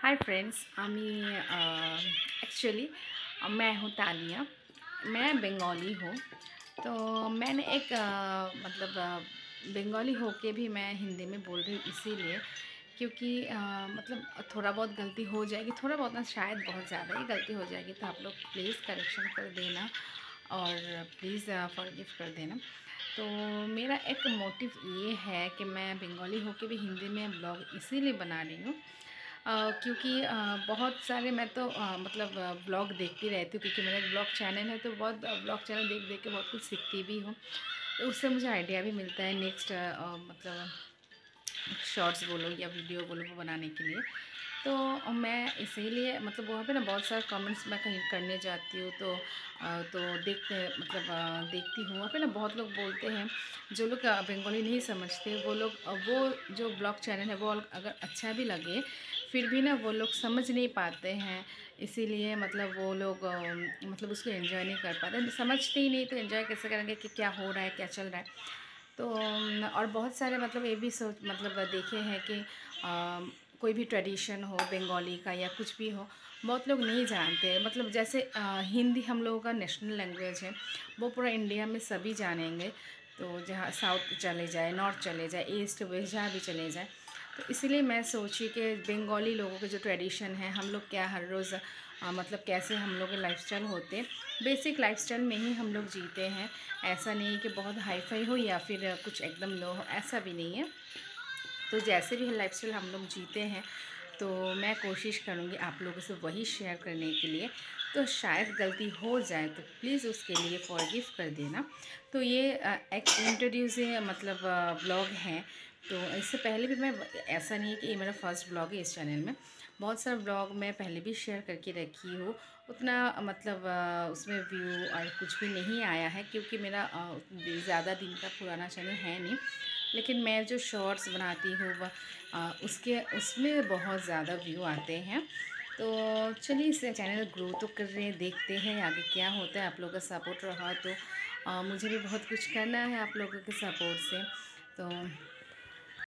Hi friends आमी actually मैं हूँ तानिया। मैं बंगाली हूँ। तो मैंने एक आ, मतलब uh, बंगाली होके भी मैं हिंदी में बोल रही हूँ इसीलिए क्योंकि आ, मतलब थोड़ा बहुत गलती हो जाएगी। थोड़ा बहुत ना शायद बहुत ज़्यादा ही गलती हो जाएगी। तो आप लोग प्लीज़ करेक्शन कर देना और प्लीज़ फॉरगिव कर देना। तो मेरा एक मोटिव ये है कि मैं बंगाली होके भी हिंदी में ब्लॉग इसीलिए बना रही हूँ क्योंकि बहुत सारे मैं तो मतलब ब्लॉग देखती रहती हूँ, क्योंकि मेरा एक ब्लॉग चैनल है तो बहुत ब्लॉग चैनल देख देख के बहुत कुछ सीखती भी हूँ। तो उससे मुझे आइडिया भी मिलता है नेक्स्ट मतलब शॉर्ट्स बोलो या वीडियो बोलो वो बनाने के लिए। तो मैं इसीलिए मतलब वहाँ पे ना बहुत सारे कमेंट्स मैं कहीं करने जाती हूँ तो तो देखते मतलब देखती हूँ। वहाँ पे ना बहुत लोग बोलते हैं, जो लोग बंगाली नहीं समझते, वो लोग वो जो ब्लॉग चैनल है, वो अगर अच्छा भी लगे फिर भी ना वो लोग समझ नहीं पाते हैं इसीलिए मतलब वो लोग मतलब उसको एंजॉय नहीं कर पाते समझते ही नहीं तो एंजॉय कैसे करेंगे कि क्या हो रहा है क्या चल रहा है? तो और बहुत सारे मतलब ये भी सोच मतलब देखे हैं कि अ, कोई भी ट्रेडिशन हो बंगाली का या कुछ भी हो बहुत लोग नहीं जानते मतलब जैसे अ, हिंदी हम लोगों का नेशनल लैंग्वेज है वो पूरा इंडिया में सभी जानेंगे। तो जहाँ साउथ चले जाए नॉर्थ चले जाए ईस्ट वेस्ट जहाँ भी चले जाए तो इसीलिए मैं सोची कि बंगाली लोगों के जो ट्रेडिशन है, हम लोग क्या हर रोज़ मतलब कैसे हम लोग के लाइफस्टाइल होते बेसिक लाइफस्टाइल में ही हम लोग जीते हैं। ऐसा नहीं कि बहुत हाई फाई हो या फिर कुछ एकदम लो हो, ऐसा भी नहीं है। तो जैसे भी लाइफस्टाइल हम लोग जीते हैं तो मैं कोशिश करूँगी आप लोगों से वही शेयर करने के लिए। तो शायद गलती हो जाए तो प्लीज़ उसके लिए फॉरगिव कर देना। तो ये एक इंट्रोड्यूस मतलब ब्लॉग है। तो इससे पहले भी मैं, ऐसा नहीं है कि ये मेरा फ़र्स्ट ब्लॉग है इस चैनल में। बहुत सारा ब्लॉग मैं पहले भी शेयर करके रखी हूँ। उतना मतलब उसमें व्यू और कुछ भी नहीं आया है, क्योंकि मेरा ज़्यादा दिन का पुराना चैनल है नहीं। लेकिन मैं जो शॉर्ट्स बनाती हूँ वह उसके उसमें बहुत ज़्यादा व्यू आते हैं। तो चलिए इसे चैनल ग्रो तो कर रहे हैं देखते हैं आगे क्या होता है आप लोगों का सपोर्ट रहा तो आ, मुझे भी बहुत कुछ करना है आप लोगों के सपोर्ट से। तो